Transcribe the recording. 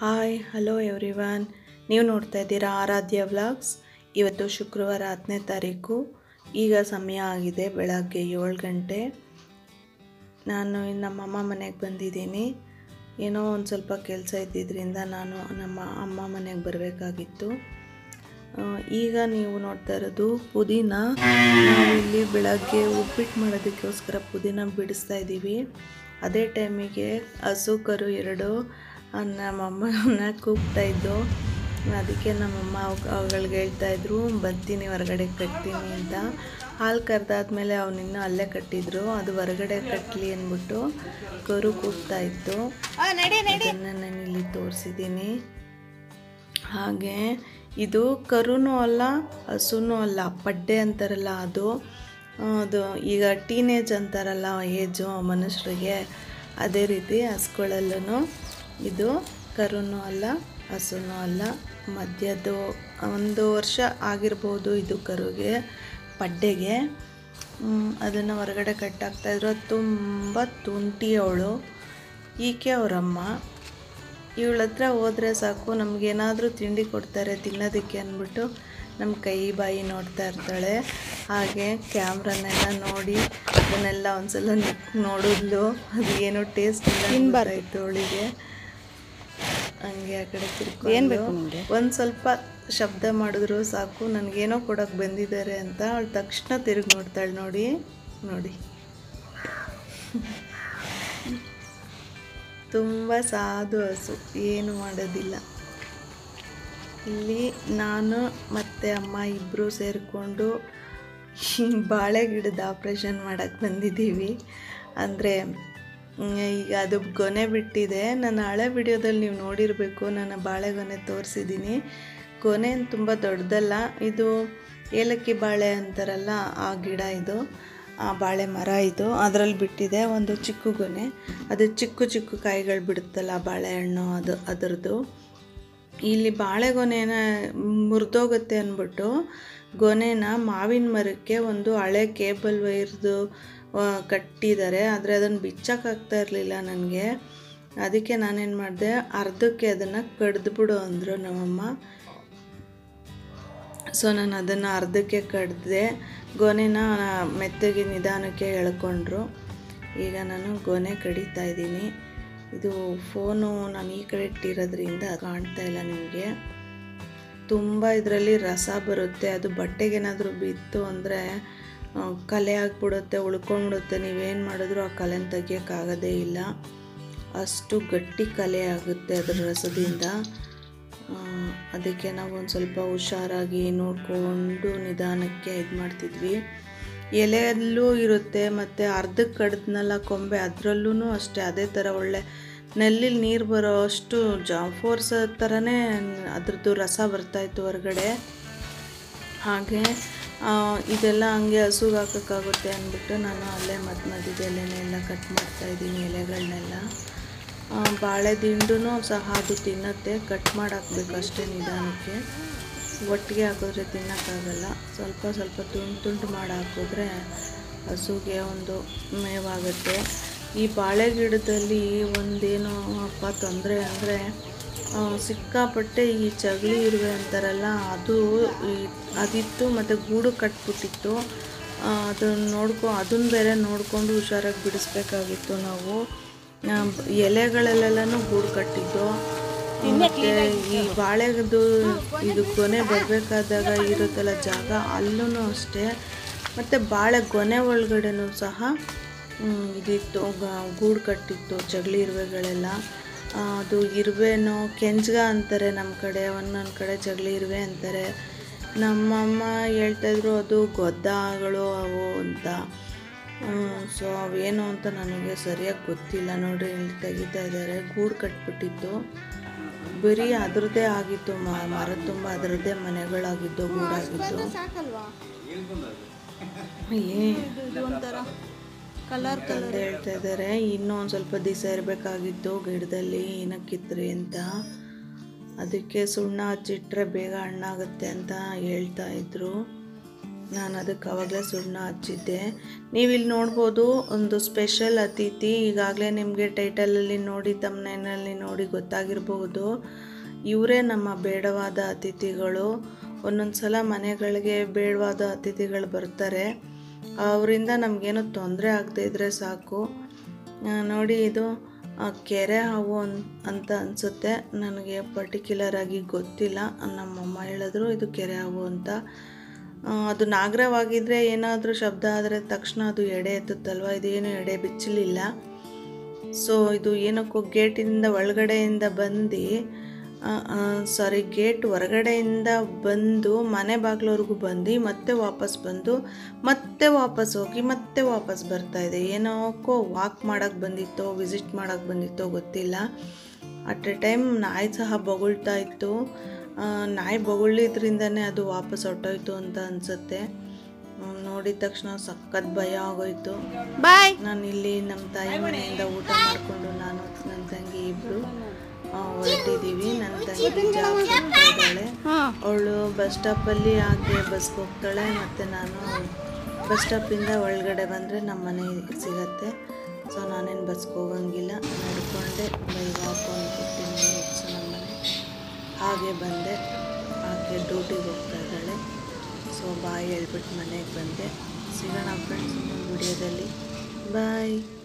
Hi hello everyone ನೀವು ನೋಡ್ತಾ ಇದ್ದೀರಾ ಆರಾಧ್ಯ ವ್ಲಾಗ್ಸ್. ಇವತ್ತು ಶುಕ್ರವಾರ ಹತ್ತನೇ ತಾರೀಕು. ಈಗ ಸಮಯ ಆಗಿದೆ ಬೆಳಗ್ಗೆ ಏಳು ಗಂಟೆ. ನಾನು ನಮ್ಮ ಅಮ್ಮ ಮನೆಗೆ ಬಂದಿದ್ದೀನಿ. ಏನೋ ಒಂದು ಸ್ವಲ್ಪ ಕೆಲಸ ಇದ್ದಿದ್ದರಿಂದ ನಾನು ನಮ್ಮ ಅಮ್ಮ ಮನೆಗೆ ಬರಬೇಕಾಗಿತ್ತು. ಈಗ ನೀವು ನೋಡ್ತಾ ಇರೋದು ಪುದೀನ. ಇಲ್ಲಿ ಬೆಳಗ್ಗೆ ಉಪ್ಪಿಟ್ಟು ಮಾಡೋದಕ್ಕೋಸ್ಕರ ಪುದೀನ ಬಿಡಿಸ್ತಾ ಇದ್ದೀವಿ. ಅದೇ ಟೈಮಿಗೆ ಹಸು, ಕರು ಎರಡು ನಮ್ಮಮ್ಮನ ಕೂಗ್ತಾ ಇದ್ದು ಅದಕ್ಕೆ ನಮ್ಮಮ್ಮ ಅವ್- ಅವುಗಳಿಗೆ ಹೇಳ್ತಾ ಇದ್ರು ಬರ್ತೀನಿ ಹೊರಗಡೆ ಕಟ್ತೀನಿ ಅಂತ. ಹಾಲು ಕರೆದಾದ್ಮೇಲೆ ಅವನಿನ್ನೂ ಅಲ್ಲೇ ಕಟ್ಟಿದ್ರು. ಅದು ಹೊರಗಡೆ ಕಟ್ಟಲಿ ಅಂದ್ಬಿಟ್ಟು ಕರು ಕೂಗ್ತಾ ಇತ್ತು. ಅದನ್ನು ನಾನು ಇಲ್ಲಿ ತೋರಿಸಿದ್ದೀನಿ. ಹಾಗೆ ಇದು ಕರುನೂ ಅಲ್ಲ ಹಸುನೂ ಅಲ್ಲ ಪಡ್ಡೆ ಅಂತಾರಲ್ಲ ಅದು. ಅದು ಈಗ ಟೀನೇಜ್ ಅಂತಾರಲ್ಲ ಏಜು ಮನುಷ್ಯರಿಗೆ ಅದೇ ರೀತಿ ಹಸ್ಗಳಲ್ಲೂ ಇದು ಕರುನೂ ಅಲ್ಲ ಹಸುನೂ ಅಲ್ಲ. ಮಧ್ಯದ್ದು ಒಂದು ವರ್ಷ ಆಗಿರ್ಬೋದು ಇದು ಕರುಗೆ ಪಡ್ಡೆಗೆ. ಅದನ್ನು ಹೊರಗಡೆ ಕಟ್ಟಾಕ್ತಾಯಿದ್ರು ತುಂಬ ತುಂಟಿ ಅವಳು ಈಕೆ ಅವರಮ್ಮ. ಇವಳ ಹತ್ರ ಹೋದರೆ ಸಾಕು ನಮಗೇನಾದರೂ ತಿಂಡಿ ಕೊಡ್ತಾರೆ ತಿನ್ನೋದಕ್ಕೆ ಅಂದ್ಬಿಟ್ಟು ನಮ್ಮ ಕೈ ಬಾಯಿ ನೋಡ್ತಾ ಇರ್ತಾಳೆ. ಹಾಗೆ ಕ್ಯಾಮ್ರನ್ನೆಲ್ಲ ನೋಡಿ ಅದನ್ನೆಲ್ಲ ಒಂದ್ಸಲ ನೋಡಿದ್ಲು. ಅದು ಏನೋ ಟೇಸ್ಟ್ ಇಲ್ಲ ಇತ್ತು ಅವಳಿಗೆ. ಹಂಗೆ ಆ ಕಡೆ ತಿರ್ಕೊಂಡು ಒಂದು ಸ್ವಲ್ಪ ಶಬ್ದ ಮಾಡಿದ್ರು ಸಾಕು ನನಗೇನೋ ಕೊಡೋಕೆ ಬಂದಿದ್ದಾರೆ ಅಂತ ಅವಳು ತಕ್ಷಣ ತಿರುಗಿ ನೋಡ್ತಾಳೆ ನೋಡಿ ನೋಡಿ. ತುಂಬ ಸಾಧು ಹಸು ಏನು ಮಾಡೋದಿಲ್ಲ. ಇಲ್ಲಿ ನಾನು ಮತ್ತು ಅಮ್ಮ ಇಬ್ಬರು ಸೇರಿಕೊಂಡು ಬಾಳೆ ಗಿಡದ ಆಪ್ರೇಷನ್ ಮಾಡೋಕ್ಕೆ ಬಂದಿದ್ದೀವಿ. ಅಂದರೆ ಈಗ ಅದು ಗೊನೆ ಬಿಟ್ಟಿದೆ. ನನ್ನ ಹಳೆ ವಿಡಿಯೋದಲ್ಲಿ ನೀವು ನೋಡಿರಬೇಕು, ನನ್ನ ಬಾಳೆಗೊನೆ ತೋರಿಸಿದ್ದೀನಿ. ಗೊನೆ ತುಂಬ ದೊಡ್ಡದಲ್ಲ, ಇದು ಏಲಕ್ಕಿ ಬಾಳೆ ಅಂತಾರಲ್ಲ, ಆ ಗಿಡ ಇದು, ಆ ಬಾಳೆ ಮರ ಇದು, ಅದರಲ್ಲಿ ಬಿಟ್ಟಿದೆ ಒಂದು ಚಿಕ್ಕ ಗೊನೆ. ಅದು ಚಿಕ್ಕ ಚಿಕ್ಕ ಕಾಯಿಗಳು ಬಿಡುತ್ತಲ್ಲ ಬಾಳೆಹಣ್ಣು ಅದು ಅದರದ್ದು. ಇಲ್ಲಿ ಬಾಳೆಗೊನೆನ ಮುರಿದೋಗುತ್ತೆ ಅಂದ್ಬಿಟ್ಟು, ಗೊನೆನ ಮಾವಿನ ಮರಕ್ಕೆ ಒಂದು ಹಳೆ ಕೇಬಲ್ ವೈರ್ದು ಕಟ್ಟಿದ್ದಾರೆ. ಆದರೆ ಅದನ್ನು ಬಿಚ್ಚಕ್ಕಾಗ್ತಾ ಇರಲಿಲ್ಲ ನನಗೆ. ಅದಕ್ಕೆ ನಾನೇನು ಮಾಡಿದೆ, ಅರ್ಧಕ್ಕೆ ಅದನ್ನು ಕಡ್ದುಬಿಡು ಅಂದರು ನಮ್ಮಮ್ಮ. ಸೊ ನಾನು ಅದನ್ನು ಅರ್ಧಕ್ಕೆ ಕಡ್ದೆ. ಗೊನೆನ ಮೆತ್ತಗೆ ನಿಧಾನಕ್ಕೆ ಎಳ್ಕೊಂಡ್ರು. ಈಗ ನಾನು ಗೊನೆ ಕಡಿತಾ ಇದ್ದೀನಿ. ಇದು ಫೋನು ನಾನು ಈ ಕಡೆ ಇಟ್ಟಿರೋದ್ರಿಂದ ಕಾಣ್ತಾ ಇಲ್ಲ ನಿಮಗೆ. ತುಂಬ ಇದರಲ್ಲಿ ರಸ ಬರುತ್ತೆ. ಅದು ಬಟ್ಟೆಗೇನಾದರೂ ಬಿತ್ತು ಅಂದರೆ ಕಲೆ ಆಗಿಬಿಡುತ್ತೆ ಉಳ್ಕೊಂಡ್ಬಿಡುತ್ತೆ ನೀವೇನು ಮಾಡಿದ್ರು ಆ ಕಲೆನ ತೆಗಿಯೋಕ್ಕಾಗೋದೇ ಇಲ್ಲ. ಅಷ್ಟು ಗಟ್ಟಿ ಕಲೆ ಆಗುತ್ತೆ ಅದರ ರಸದಿಂದ. ಅದಕ್ಕೆ ನಾವು ಒಂದು ಸ್ವಲ್ಪ ಹುಷಾರಾಗಿ ನೋಡಿಕೊಂಡು ನಿಧಾನಕ್ಕೆ ಇದು ಮಾಡ್ತಿದ್ವಿ. ಎಲೆಯಲ್ಲೂ ಇರುತ್ತೆ, ಮತ್ತು ಅರ್ಧಕ್ಕೆ ಕಡ್ದನಲ್ಲ ಕೊಂಬೆ ಅದರಲ್ಲೂ ಅಷ್ಟೇ, ಅದೇ ಥರ ಒಳ್ಳೆ ನೆಲ್ಲಿಲಿ ನೀರು ಬರೋ ಅಷ್ಟು ಜಾ ಫೋರ್ಸ್ ಥರನೇ ಅದ್ರದ್ದು ರಸ ಬರ್ತಾಯಿತ್ತು ಹೊರಗಡೆ. ಹಾಗೆ ಇದೆಲ್ಲ ಹಂಗೆ ಹಸುಗೆ ಹಾಕೋಕ್ಕಾಗುತ್ತೆ ಅಂದ್ಬಿಟ್ಟು ನಾನು ಅಲ್ಲೇ ಮಧ್ಯ ಎಲೆನೆಲ್ಲ ಕಟ್ ಮಾಡ್ತಾ ಇದ್ದೀನಿ ಎಲೆಗಳನ್ನೆಲ್ಲ ಬಾಳೆ ದಿಂಡು ಸಹ ಅದು ತಿನ್ನತ್ತೆ ಕಟ್ ಮಾಡಾಕ್ಬೇಕು ಅಷ್ಟೇ ನಿಧಾನಕ್ಕೆ. ಒಟ್ಟಿಗೆ ಹಾಕಿದ್ರೆ ತಿನ್ನೋಕ್ಕಾಗಲ್ಲ. ಸ್ವಲ್ಪ ಸ್ವಲ್ಪ ತುಂಡು ತುಂಡು ಮಾಡಿ ಹಾಕಿದ್ರೆ ಹಸುಗೆ ಒಂದು ಮೇವಾಗುತ್ತೆ. ಈ ಬಾಳೆ ಗಿಡದಲ್ಲಿ ಒಂದೇನೋ ಅಪ್ಪ ತೊಂದರೆ ಅಂದರೆ ಸಿಕ್ಕಾಪಟ್ಟೆ ಈ ಚಗಳಿ ಇರುವೆ ಅಂತಾರಲ್ಲ, ಅದು ಅದಿತ್ತು ಮತ್ತು ಗೂಡು ಕಟ್ಬಿಟ್ಟಿತ್ತು. ಅದನ್ನು ನೋಡ್ಕೊ ಅದನ್ನು ಬೇರೆ ನೋಡಿಕೊಂಡು ಹುಷಾರಾಗಿ ಬಿಡಿಸ್ಬೇಕಾಗಿತ್ತು ನಾವು. ಎಲೆಗಳಲ್ಲೆಲ್ಲನೂ ಗೂಡು ಕಟ್ಟಿದ್ದು. ಮತ್ತು ಈ ಬಾಳೆದು ಇದು ಕೊನೆ ಬರಬೇಕಾದಾಗ ಇರುತ್ತಲ್ಲ ಜಾಗ ಅಲ್ಲೂ ಅಷ್ಟೇ. ಮತ್ತು ಬಾಳೆ ಗೊನೆ ಒಳಗಡೆನೂ ಸಹ ಇದಿತ್ತು ಗೂಡು ಕಟ್ಟಿತ್ತು ಜಗಲಿ ಇರುವೆಗಳೆಲ್ಲ. ಅದು ಇರುವೆನೋ ಕೆಂಜ್ಗ ಅಂತಾರೆ ನಮ್ಮ ಕಡೆ ಒಂದೊಂದು ಕಡೆ ಜಗಲಿ ಇರುವೆ ಅಂತಾರೆ. ನಮ್ಮಮ್ಮ ಹೇಳ್ತಾಯಿದ್ರು ಅದು ಗೊದ್ದಗಳು ಅವು ಅಂತ. ಸೊ ಅವೇನು ಅಂತ ನನಗೆ ಸರಿಯಾಗಿ ಗೊತ್ತಿಲ್ಲ ನೋಡಿ ಇಲ್ಲಿ ತೆಗಿತಾ ಇದ್ದಾರೆ. ಗೂಡು ಕಟ್ಬಿಟ್ಟಿತ್ತು. ಬರೀ ಅದರದ್ದೇ ಆಗಿತ್ತು ಮ- ಮರದ ತುಂಬ ಅದರದ್ದೇ ಮನೆಗಳಾಗಿದ್ದು ಗೂಡಾಗಿತ್ತು ಏ. ಕಲರ್ ಕಲರ್ ಹೇಳ್ತಾ ಇದ್ದಾರೆ. ಇನ್ನೂ ಒಂದು ಸ್ವಲ್ಪ ದಿವಸ ಇರಬೇಕಾಗಿತ್ತು. ಗಿಡದಲ್ಲಿ ಏನಕ್ಕಿತ್ರಿ ಅಂತ. ಅದಕ್ಕೆ ಸುಣ್ಣ ಹಚ್ಚಿಟ್ರೆ ಬೇಗ ಹಣ್ಣಾಗುತ್ತೆ ಅಂತ ಹೇಳ್ತಾ ಇದ್ರು. ನಾನು ಅದಕ್ಕೆ ಆವಾಗಲೇ ಸುಣ್ಣ ಹಚ್ಚಿದ್ದೆ. ನೀವಿಲ್ಲಿ ನೋಡ್ಬೋದು, ಒಂದು ಸ್ಪೆಷಲ್ ಅತಿಥಿ ಈಗಾಗಲೇ ನಿಮಗೆ ಟೈಟಲಲ್ಲಿ ನೋಡಿ ತಮ್ಮನೇನಲ್ಲಿ ನೋಡಿ ಗೊತ್ತಾಗಿರ್ಬೋದು ಇವರೇ ನಮ್ಮ ಬೇಡವಾದ ಅತಿಥಿಗಳು. ಒಂದೊಂದು ಸಲ ಮನೆಗಳಿಗೆ ಬೇಡವಾದ ಅತಿಥಿಗಳು ಬರ್ತಾರೆ. ಅವರಿಂದ ನಮಗೇನು ತೊಂದರೆ ಆಗದೆ ಇದ್ದರೆ ಸಾಕು. ನೋಡಿ ಇದು ಕೆರೆ ಹಾವು ಅನ್- ಅಂತ ಅನಿಸುತ್ತೆ. ನನಗೆ ಪರ್ಟಿಕ್ಯುಲರ್ ಆಗಿ ಗೊತ್ತಿಲ್ಲ. ನಮ್ಮಮ್ಮ ಹೇಳಿದ್ರು ಇದು ಕೆರೆ ಹಾವು ಅಂತ. ಅದು ನಾಗರವಾಗಿದ್ದರೆ ಏನಾದರೂ ಶಬ್ದ ಆದರೆ ತಕ್ಷಣ ಅದು ಎಡೆ ಎತ್ತುತ್ತಲ್ವ? ಇದೇನು ಎಡೆ ಬಿಚ್ಚಲಿಲ್ಲ ಸೊ ಇದು ಏನಕ್ಕೋ ಗೇಟಿಂದ ಒಳಗಡೆಯಿಂದ ಬಂದು ಸಾರಿ ಗೇಟ್ ಹೊರಗಡೆಯಿಂದ ಬಂದು ಮನೆ ಬಾಗಿಲವರೆಗೂ ಬಂದು ಮತ್ತೆ ವಾಪಸ್ ಬಂದು ಮತ್ತೆ ವಾಪಸ್ ಹೋಗಿ ಮತ್ತೆ ವಾಪಸ್ ಬರ್ತಾ ಇದೆ. ಏನೋಕ್ಕೋ ವಾಕ್ ಮಾಡೋಕ್ಕೆ ಬಂದಿತ್ತೋ ವಿಸಿಟ್ ಮಾಡೋಕ್ಕೆ ಬಂದಿತ್ತೋ ಗೊತ್ತಿಲ್ಲ. ಅಟ್ ಎ ಟೈಮ್ ನಾಯಿ ಸಹ ಬೊಗಳ್ತಾ ಇತ್ತು. ನಾಯಿ ಬೊಗಳಿದ್ರಿಂದನೇ ಅದು ವಾಪಸ್ ಹೊಟ್ಟೋಯ್ತು ಅಂತ ಅನಿಸುತ್ತೆ. ನೋಡಿದ ತಕ್ಷಣ ಸಖತ್ ಭಯ ಆಗೋಯ್ತು. ಬಾಯ್ ನಾನು ಇಲ್ಲಿ ನಮ್ಮ ತಾಯಿ ಮನೆಯಿಂದ ಊಟ ಮಾಡಿಕೊಂಡು ನಾನು ನನ್ನ ತಂಗಿ ಇಬ್ಬರು ಹೊರಟಿದ್ದೀವಿ. ನನ್ನ ತಂಗಿ ಇದ್ದಾಳೆ. ಅವಳು ಬಸ್ ಸ್ಟಾಪಲ್ಲಿ ಹಾಗೆ ಬಸ್ಗೆ ಹೋಗ್ತಾಳೆ. ಮತ್ತು ನಾನು ಬಸ್ ಸ್ಟಾಪಿಂದ ಒಳಗಡೆ ಬಂದರೆ ನಮ್ಮ ಮನೆ ಸಿಗತ್ತೆ. ಸೊ ನಾನೇನು ಬಸ್ಗೆ ಹೋಗಂಗಿಲ್ಲ. ನಡ್ಕೊಂಡೆ ಬೈ ವಾಕ್ ಒಂದು ಫಿಫ್ಟೀನ್ ಮಿನಿಟ್ಸ್ ನಮ್ಮ ಮನೆ. ಹಾಗೆ ಬಂದೆ. ಹಾಗೆ ಡ್ಯೂಟಿಗೆ ಹೋಗ್ತಾ ಇದ್ದಾಳೆ. ಸೊ ಬಾಯ್ ಹೇಳ್ಬಿಟ್ಟು ಮನೆಗೆ ಬಂದೆ. ಸಿಗೋಣ ಫ್ರೆಂಡ್ಸ್ ವಿಡಿಯೋದಲ್ಲಿ. ಬಾಯ್.